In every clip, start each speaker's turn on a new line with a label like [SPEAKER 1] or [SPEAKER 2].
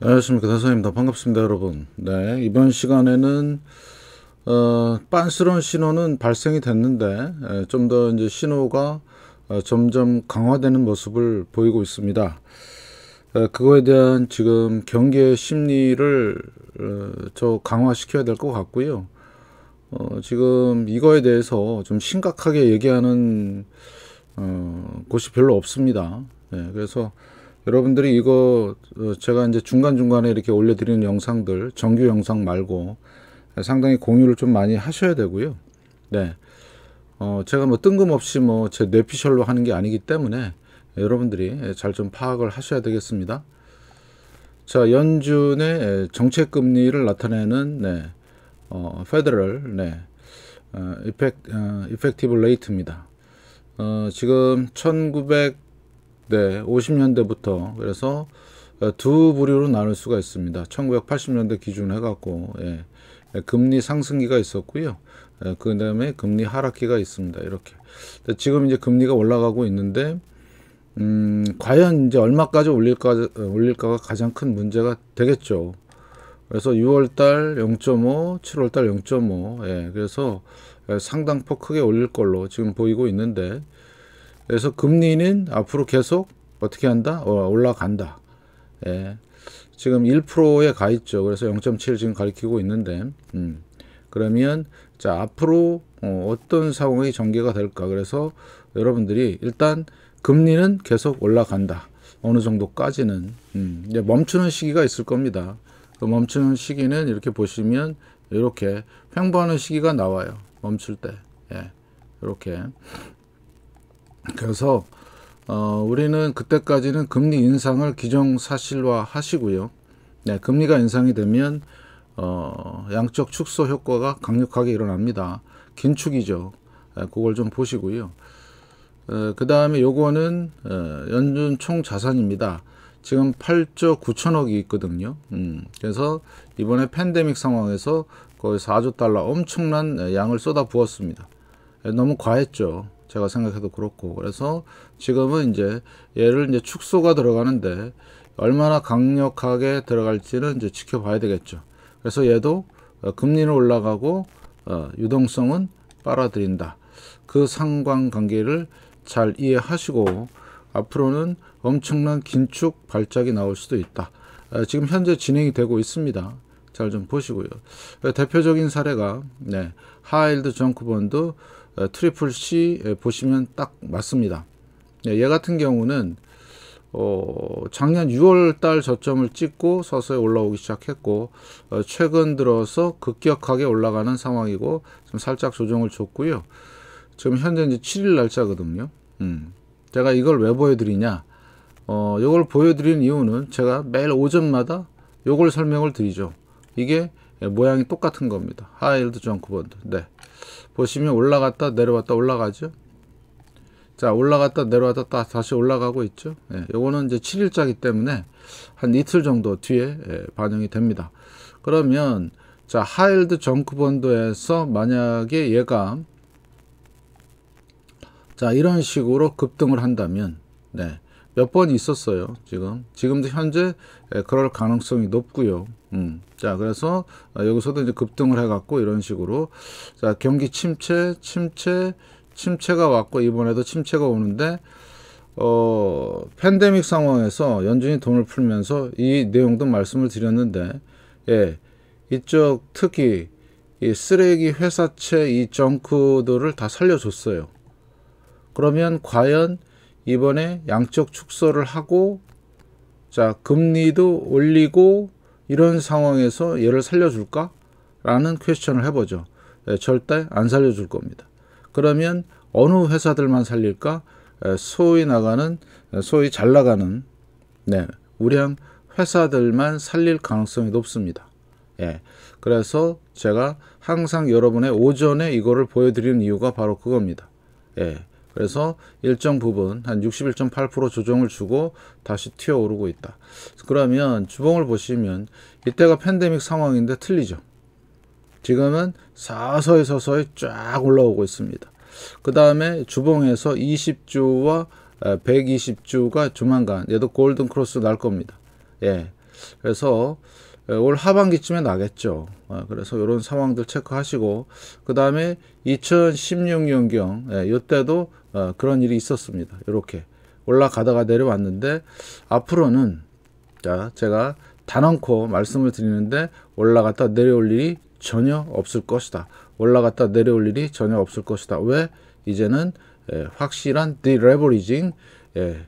[SPEAKER 1] 안녕하십니까. 대사입니다. 반갑습니다 여러분. 네 이번 시간에는 어, 빤스러운 신호는 발생이 됐는데 예, 좀더 이제 신호가 어, 점점 강화되는 모습을 보이고 있습니다. 에, 그거에 대한 지금 경계 심리를 어, 저 강화시켜야 될 것 같고요. 어, 지금 이거에 대해서 좀 심각하게 얘기하는 어, 곳이 별로 없습니다. 예, 그래서 여러분들이 이거 어, 제가 이제 중간중간에 이렇게 올려드리는 영상들 정규 영상 말고 상당히 공유를 좀 많이 하셔야 되고요. 네. 어, 제가 뭐 뜬금없이 뭐 제 뇌피셜로 하는 게 아니기 때문에 여러분들이 잘 좀 파악을 하셔야 되겠습니다. 자, 연준의 정책 금리를 나타내는 네. 어, 페더럴 네. 어, 이펙 어, 이펙티브 레이트입니다. 어, 지금 1900 네, 50년대부터 그래서 어, 두 부류로 나눌 수가 있습니다. 1980년대 기준 해갖고 예, 예, 금리 상승기가 있었고요. 예, 그 다음에 금리 하락기가 있습니다. 이렇게 지금 이제 금리가 올라가고 있는데 음, 과연 이제 얼마까지 올릴까 올릴까가 가장 큰 문제가 되겠죠. 그래서 6월달 0.5, 7월달 0.5, 예, 그래서 예, 상당폭 크게 올릴 걸로 지금 보이고 있는데 그래서 금리는 앞으로 계속 어떻게 한다? 어, 올라간다. 예. 지금 1%에 가 있죠. 그래서 0.7 지금 가리키고 있는데, 음. 그러면 자 앞으로 어, 떤 상황이 전개가 될까? 그래서 여러분들이 일단 금리는 계속 올라간다. 어느 정도까지는 음, 이제 멈추는 시기가 있을 겁니다. 그 멈추는 시기는 이렇게 보시면 이렇게 횡보하는 시기가 나와요. 멈출 때, 예, 이렇게 그래서 어, 우리는 그때까지는 금리 인상을 기정사실화 하시고요. 네, 금리가 인상이 되면 어, 양적 축소 효과가 강력하게 일어납니다. 긴축이죠. 네, 그걸 좀 보시고요. 어, 그 다음에 요거는 어, 연준 총 자산입니다. 지금 8조 9천억이 있거든요. 음, 그래서 이번에 팬데믹 상황에서 거의 4조 달러 엄청난 양을 쏟아 부었습니다. 네, 너무 과했죠. 제가 생각해도 그렇고 그래서 지금은 이제 얘를 이제 축소가 들어가는데 얼마나 강력하게 들어갈지는 이제 지켜봐야 되겠죠. 그래서 얘도 어, 금리는 올라가고 어, 유동성은 빨아들인다. 그 상관관계를 잘 이해하시고 앞으로는 엄청난 긴축 발작이 나올 수도 있다. 어, 지금 현재 진행이 되고 있습니다. 잘 좀 보시고요. 대표적인 사례가 네, high yield 정크본드 어, triple C 보시면 딱 맞습니다. 네, 얘 같은 경우는 어, 작년 6월 달 저점을 찍고 서서히 올라오기 시작했고 어, 최근 들어서 급격하게 올라가는 상황이고 좀 살짝 조정을 줬고요. 지금 현재 이제 7일 날짜거든요. 음, 제가 이걸 왜 보여드리냐? 어, 이걸 보여드리는 이유는 제가 매일 오전마다 이걸 설명을 드리죠. 이게 모양이 똑같은 겁니다. high yield 정크 본드. 네. 보시면 올라갔다 내려왔다 올라가죠. 자 올라갔다 내려왔다 다시 올라가고 있죠. 예, 요거는 이제 7일짜기 때문에 한 이틀 정도 뒤에 예, 반영이 됩니다. 그러면 자 하일드 정크 본드에서 만약에 얘가 자 이런 식으로 급등을 한다면 네, 몇 번 있었어요 지금. 지금도 현재 예, 그럴 가능성이 높고요. 음, 자 그래서 어, 여기서도 이제 급등을 해갖고 이런 식으로. 자 경기 침체 침체 침체가 왔고 이번에도 침체가 오는데 어 팬데믹 상황에서 연준이 돈을 풀면서 이 내용도 말씀을 드렸는데 예 이쪽 특히 이 쓰레기 회사채 이 정크들을 다 살려줬어요. 그러면 과연 이번에 양적 축소를 하고 자 금리도 올리고 이런 상황에서 얘를 살려줄까? 라는 퀘스천을 해보죠. 예, 절대 안 살려줄 겁니다. 그러면 어느 회사들만 살릴까? 예, 소위 나가는, 예, 소위 잘 나가는, 네, 우량 회사들만 살릴 가능성이 높습니다. 예. 그래서 제가 항상 여러분의 오전에 이거를 보여드리는 이유가 바로 그겁니다. 예. 그래서 일정 부분 한 61.8% 조정을 주고 다시 튀어 오르고 있다. 그러면 주봉을 보시면 이때가 팬데믹 상황인데 틀리죠. 지금은 서서히 서서히 쫙 올라오고 있습니다. 그 다음에 주봉에서 20주와 120주가 조만간 얘도 골든 크로스 날 겁니다. 예. 그래서 올 하반기쯤에 나겠죠. 어, 그래서 이런 상황들 체크하시고 그 다음에 2016년경 예, 이때도 어, 그런 일이 있었습니다. 이렇게 올라가다가 내려왔는데 앞으로는 자 제가 단언코 말씀을 드리는데 올라갔다 내려올 일이 전혀 없을 것이다. 올라갔다 내려올 일이 전혀 없을 것이다. 왜? 이제는 예, 확실한 디레버리징 예,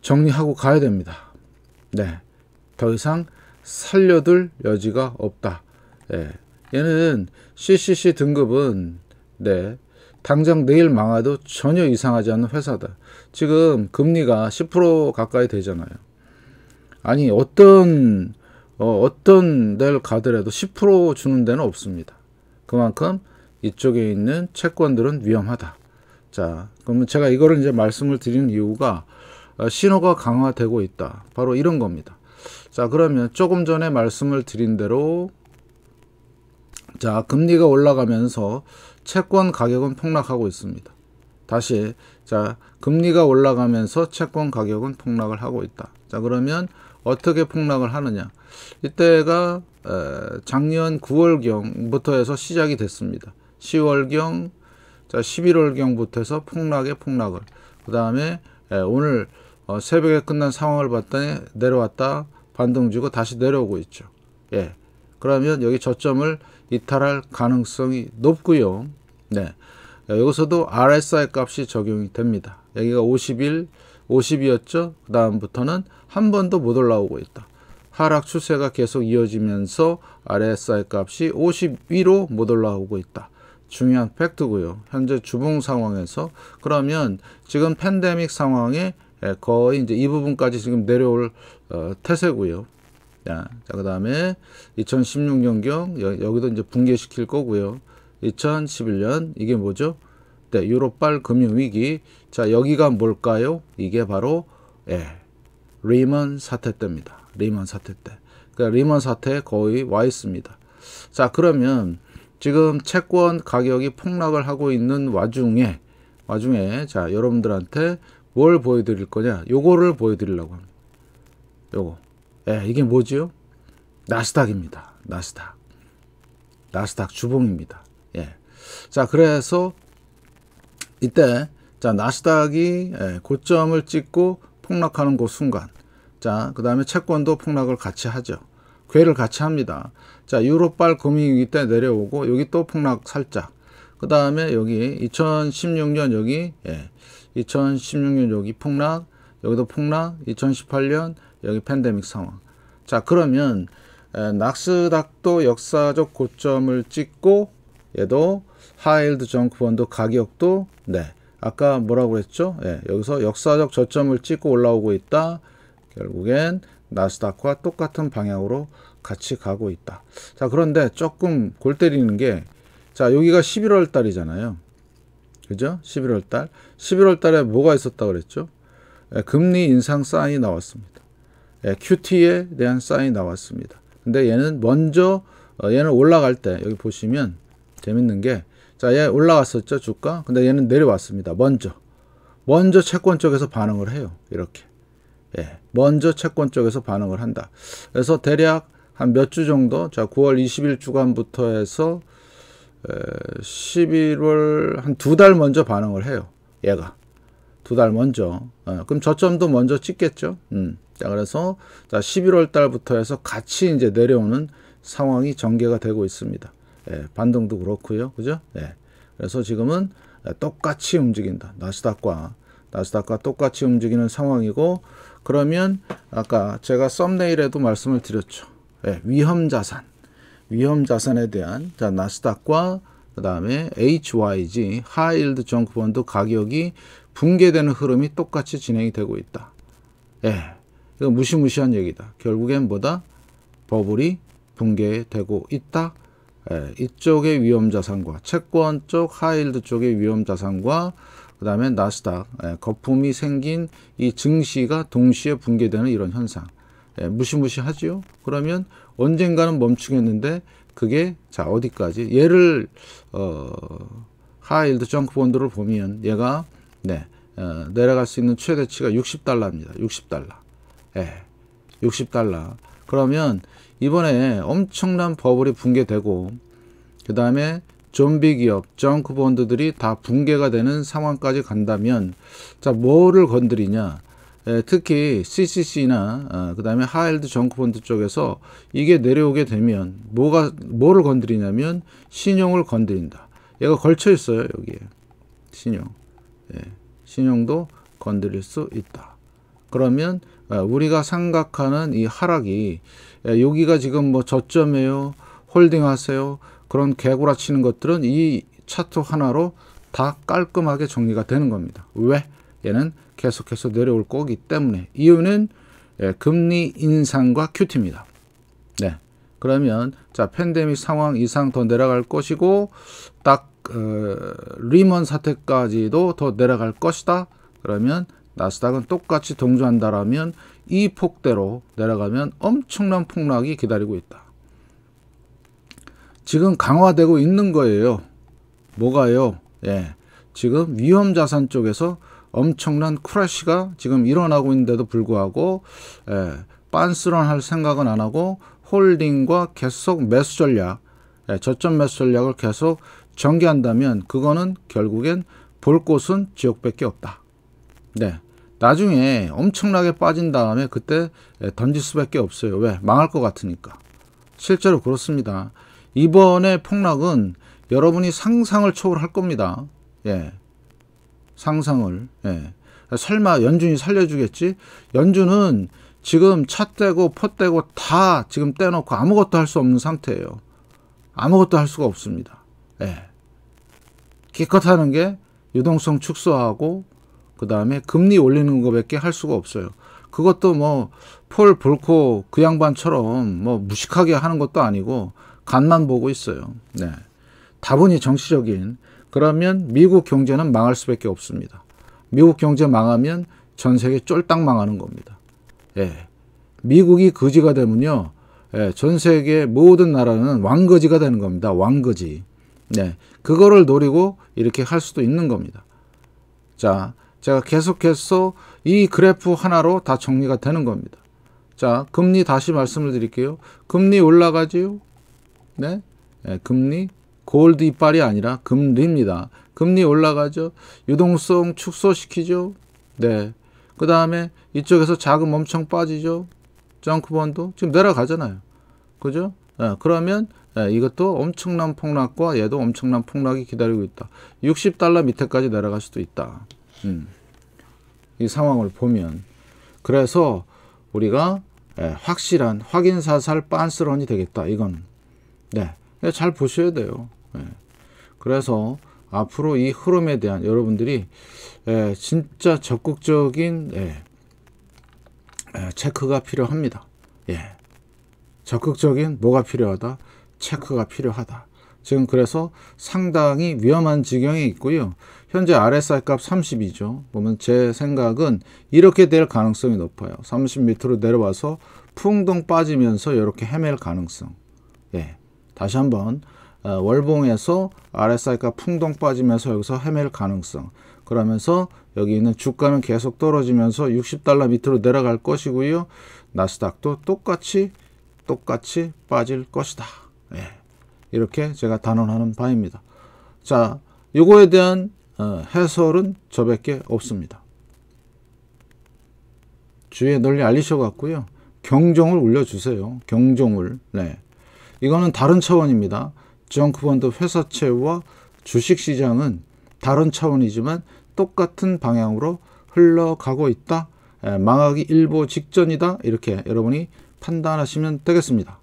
[SPEAKER 1] 정리하고 가야 됩니다. 네, 더 이상 살려둘 여지가 없다. 예, 얘는 CCC 등급은 네, 당장 내일 망해도 전혀 이상하지 않는 회사다. 지금 금리가 10% 가까이 되잖아요. 아니 어떤 어, 어떤 데를 가더라도 10% 주는 데는 없습니다. 그만큼 이쪽에 있는 채권들은 위험하다. 자, 그러면 제가 이거를 이제 말씀을 드리는 이유가 어, 신호가 강화되고 있다. 바로 이런 겁니다. 자, 그러면 조금 전에 말씀을 드린 대로 자, 금리가 올라가면서 채권 가격은 폭락하고 있습니다. 다시 자, 금리가 올라가면서 채권 가격은 폭락을 하고 있다. 자, 그러면 어떻게 폭락을 하느냐? 이때가 작년 9월경부터 해서 시작이 됐습니다. 10월경, 자 11월경부터 해서 폭락의 폭락을 그 다음에 오늘 어, 새벽에 끝난 상황을 봤더니 내려왔다 반등 주고 다시 내려오고 있죠. 예. 그러면 여기 저점을 이탈할 가능성이 높고요. 네. 여기서도 RSI 값이 적용이 됩니다. 여기가 51, 50이었죠. 그 다음부터는 한 번도 못 올라오고 있다. 하락 추세가 계속 이어지면서 RSI 값이 52로 못 올라오고 있다. 중요한 팩트고요. 현재 주봉 상황에서 그러면 지금 팬데믹 상황에 거의 이제 이 부분까지 지금 내려올 어, 태세고요. 자, 자 그다음에 2016년경 여, 기도 이제 붕괴시킬 거고요. 2011년 이게 뭐죠? 네, 유로발 금융 위기. 자, 여기가 뭘까요? 이게 바로 예, 리먼 사태 때입니다. 리먼 사태 때. 그러니까 리먼 사태에 거의 와 있습니다. 자, 그러면 지금 채권 가격이 폭락을 하고 있는 와중에 와중에 자, 여러분들한테 뭘 보여드릴 거냐? 요거를 보여드리려고 합니다. 요거. 예, 이게 뭐지요? 나스닥입니다. 나스닥. 나스닥 주봉입니다. 예. 자, 그래서 이때 자, 나스닥이 예, 고점을 찍고 폭락하는 그 순간 자, 그 다음에 채권도 폭락을 같이 하죠. 괴를 같이 합니다. 자, 유로빨 금융위기 때 내려오고 여기 또 폭락 살짝. 그 다음에 여기 2016년 여기 예, 2016년 여기 폭락, 여기도 폭락, 2018년 여기 팬데믹 상황. 자, 그러면 에, 낙스닥도 역사적 고점을 찍고 얘도 하일드 정크펀드 가격도 네. 아까 뭐라고 그랬죠? 예, 여기서 역사적 저점을 찍고 올라오고 있다. 결국엔 나스닥과 똑같은 방향으로 같이 가고 있다. 자, 그런데 조금 골 때리는 게, 자, 여기가 11월 달이잖아요. 그죠? 11월 달. 11월 달에 뭐가 있었다 그랬죠? 예, 금리 인상 사인이 나왔습니다. 예, QT에 대한 사인이 나왔습니다. 근데 얘는 먼저, 어, 얘는 올라갈 때, 여기 보시면 재밌는 게, 자, 얘 올라갔었죠, 주가? 근데 얘는 내려왔습니다. 먼저. 먼저 채권 쪽에서 반응을 해요. 이렇게. 예, 먼저 채권 쪽에서 반응을 한다. 그래서 대략 한 몇 주 정도, 자, 9월 20일 주간부터 해서 에, 11월 한 두 달 먼저 반응을 해요. 얘가. 두 달 먼저. 어, 그럼 저점도 먼저 찍겠죠. 음. 자, 그래서 자, 11월 달부터 해서 같이 이제 내려오는 상황이 전개가 되고 있습니다. 예, 반등도 그렇고요. 그죠? 예. 그래서 지금은 똑같이 움직인다. 나스닥과 나스닥과 똑같이 움직이는 상황이고 그러면 아까 제가 썸네일에도 말씀을 드렸죠. 예, 위험 자산, 위험 자산에 대한 자 나스닥과 그 다음에 HYG high yield 정크 본드 가격이 붕괴되는 흐름이 똑같이 진행이 되고 있다. 예, 이거 무시무시한 얘기다. 결국엔 뭐다? 버블이 붕괴되고 있다. 예, 이쪽의 위험 자산과 채권 쪽 high yield 쪽의 위험 자산과 그 다음에 나스닥 예, 거품이 생긴 이 증시가 동시에 붕괴되는 이런 현상. 예, 무시무시하지요. 그러면 언젠가는 멈추겠는데 그게 자 어디까지? 얘를 어 하이힐드 정크 본드를 보면 얘가 네 어, 내려갈 수 있는 최대치가 60달러입니다. 60달러. 예. 60달러. 그러면 이번에 엄청난 버블이 붕괴되고 그 다음에 좀비 기업, 정크 본드들이 다 붕괴가 되는 상황까지 간다면 자 뭐를 건드리냐? 에, 특히 CCC나 어, 그 다음에 하일드 정크 본드 쪽에서 이게 내려오게 되면 뭐가 뭐를 건드리냐면 신용을 건드린다. 얘가 걸쳐 있어요 여기에 신용, 예, 신용도 건드릴 수 있다. 그러면 어, 우리가 생각하는 이 하락이 예, 여기가 지금 뭐 저점이에요, 홀딩하세요 그런 개구라치는 것들은 이 차트 하나로 다 깔끔하게 정리가 되는 겁니다. 왜? 얘는 계속해서 내려올 거기 때문에 이유는 예, 금리 인상과 큐티입니다. 네. 그러면 자 팬데믹 상황 이상 더 내려갈 것이고 딱 어, 리먼 사태까지도 더 내려갈 것이다. 그러면 나스닥은 똑같이 동조한다라면 이 폭대로 내려가면 엄청난 폭락이 기다리고 있다. 지금 강화되고 있는 거예요. 뭐가요? 예. 지금 위험 자산 쪽에서 엄청난 crash가 지금 일어나고 있는데도 불구하고 예, 빤스런 할 생각은 안 하고 holding과 계속 매수 전략, 예, 저점 매수 전략을 계속 전개한다면 그거는 결국엔 갈 곳은 지옥밖에 없다. 네. 나중에 엄청나게 빠진 다음에 그때 예, 던질 수밖에 없어요. 왜? 망할 것 같으니까. 실제로 그렇습니다. 이번에 폭락은 여러분이 상상을 초월할 겁니다. 예. 상상을. 예. 설마 연준이 살려주겠지? 연준은 지금 차 떼고 포 떼고 다 지금 떼놓고 아무것도 할 수 없는 상태예요. 아무것도 할 수가 없습니다. 예. 기껏 하는 게 유동성 축소하고 그 다음에 금리 올리는 것밖에 할 수가 없어요. 그것도 뭐 폴 볼코 그 양반처럼 뭐 무식하게 하는 것도 아니고 간만 보고 있어요. 네. 다분히 정치적인 그러면 미국 경제는 망할 수밖에 없습니다. 미국 경제 망하면 전 세계 쫄딱 망하는 겁니다. 예. 미국이 거지가 되면요. 예, 전 세계 모든 나라는 왕거지가 되는 겁니다. 왕거지. 네. 그거를 노리고 이렇게 할 수도 있는 겁니다. 자, 제가 계속해서 이 그래프 하나로 다 정리가 되는 겁니다. 자, 금리 다시 말씀을 드릴게요. 금리 올라가지요? 네? 네 금리 골드 이빨이 아니라 금리입니다. 금리 올라가죠. 유동성 축소시키죠. 네. 그 다음에 이쪽에서 자금 엄청 빠지죠. 정크본도 지금 내려가잖아요. 그죠? 네, 그러면 네, 이것도 엄청난 폭락과 얘도 엄청난 폭락이 기다리고 있다. 60달러 밑에까지 내려갈 수도 있다. 음. 이 상황을 보면 그래서 우리가 예, 확실한 확인 사살 빤스런이 되겠다. 이건 네, 잘 보셔야 돼요. 예. 그래서 앞으로 이 흐름에 대한 여러분들이 예, 진짜 적극적인 예, 예, 체크가 필요합니다. 예. 적극적인 뭐가 필요하다? 체크가 필요하다. 지금 그래서 상당히 위험한 지경에 있고요. 현재 RSI 값 30이죠. 보면 제 생각은 이렇게 될 가능성이 높아요. 30 밑으로 내려와서 풍덩 빠지면서 이렇게 헤맬 가능성. 예. 다시 한번 어, 월봉에서 RSI가 풍덩 빠지면서 여기서 헤맬 가능성. 그러면서 여기 있는 주가는 계속 떨어지면서 60달러 밑으로 내려갈 것이고요. 나스닥도 똑같이 똑같이 빠질 것이다. 예. 이렇게 제가 단언하는 바입니다. 자, 요거에 대한 어, 해설은 저밖에 없습니다. 주위에 널리 알리셔갖고요. 경종을 울려주세요. 경종을. 네. 이거는 다른 차원입니다. 정크본드 회사채와 주식시장은 다른 차원이지만 똑같은 방향으로 흘러가고 있다. 에, 망하기 일보 직전이다. 이렇게 여러분이 판단하시면 되겠습니다.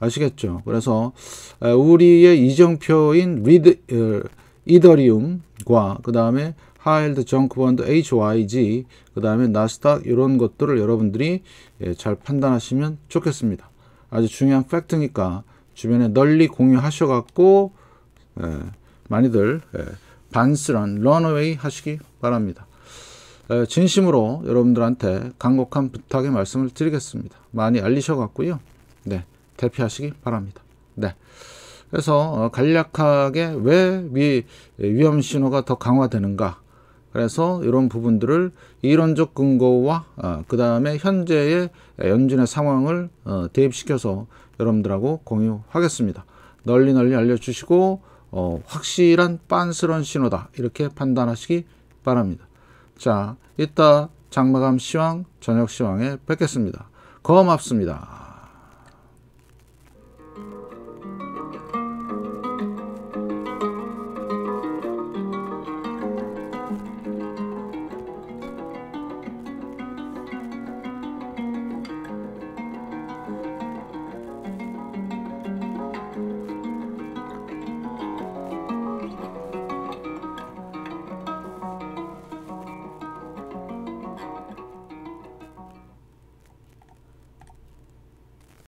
[SPEAKER 1] 아시겠죠? 그래서 우리의 이정표인 리드, 어, 이더리움과 그 다음에 high yield 정크본드 HYG 그 다음에 나스닥 이런 것들을 여러분들이 예, 잘 판단하시면 좋겠습니다. 아주 중요한 팩트니까 주변에 널리 공유하셔갖고 예, 많이들 예, 반스런 런어웨이 하시기 바랍니다. 예, 진심으로 여러분들한테 간곡한 부탁의 말씀을 드리겠습니다. 많이 알리셔갖고요. 네, 대피하시기 바랍니다. 네. 그래서 어, 간략하게 왜 위, 위험 신호가 더 강화되는가? 그래서 이런 부분들을 이론적 근거와 어, 그 다음에 현재의 연준의 상황을 어, 대입시켜서 여러분들하고 공유하겠습니다. 널리 널리 알려주시고 어, 확실한 빤스런 신호다 이렇게 판단하시기 바랍니다. 자, 이따 장마감 시황, 저녁 시황에 뵙겠습니다. 고맙습니다.